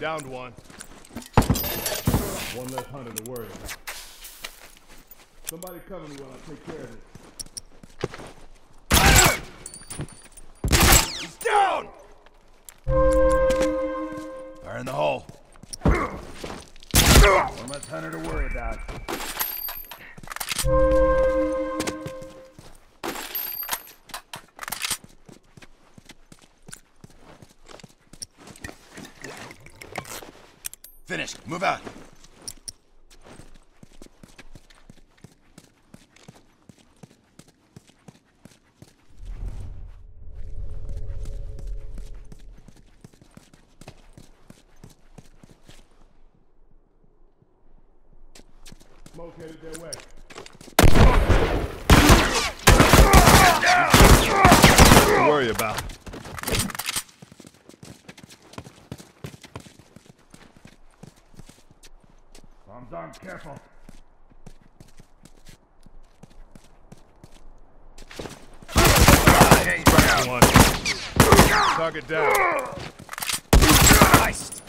Downed one. One less hunter to worry about. Somebody cover me while I take care of this. He's down! Fire in the hole. One less hunter to worry about. Finished. Move out. Headed their way. Don't worry about. Bombs on. Careful. One. Target down. Christ.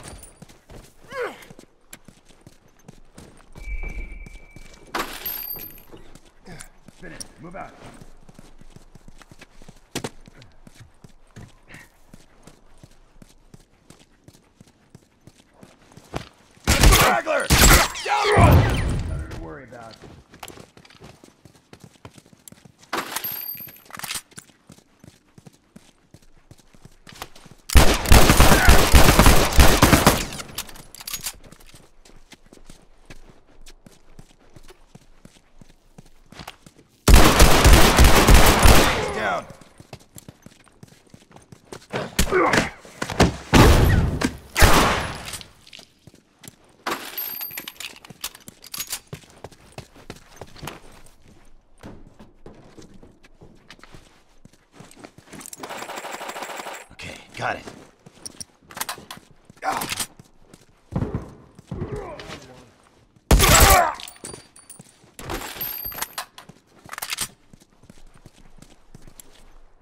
Finished. Move out. Straggler! Down one! Nothing to worry about. Down. Okay, got it. Ah.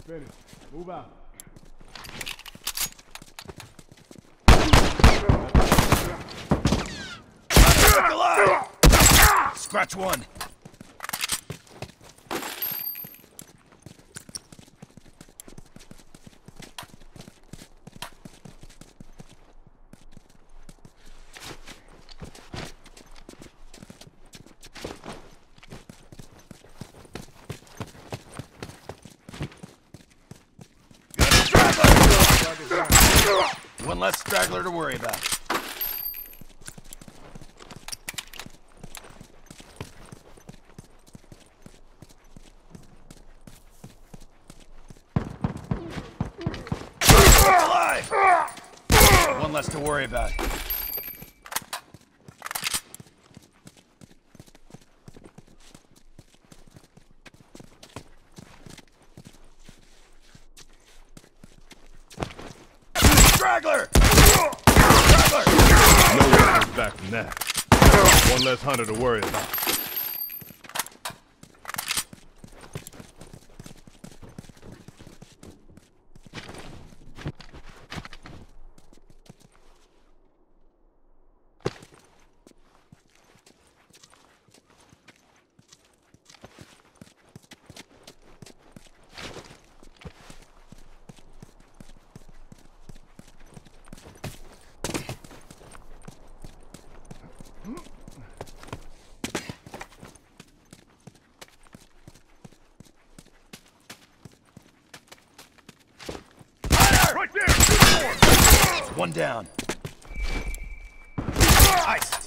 Finish. Move out. Scratch one. Got a straggler! One less straggler to worry about. alive! One less to worry about. Straggler! Straggler! No comes back from that. One less hunter to worry about. Right there! One down. Nice.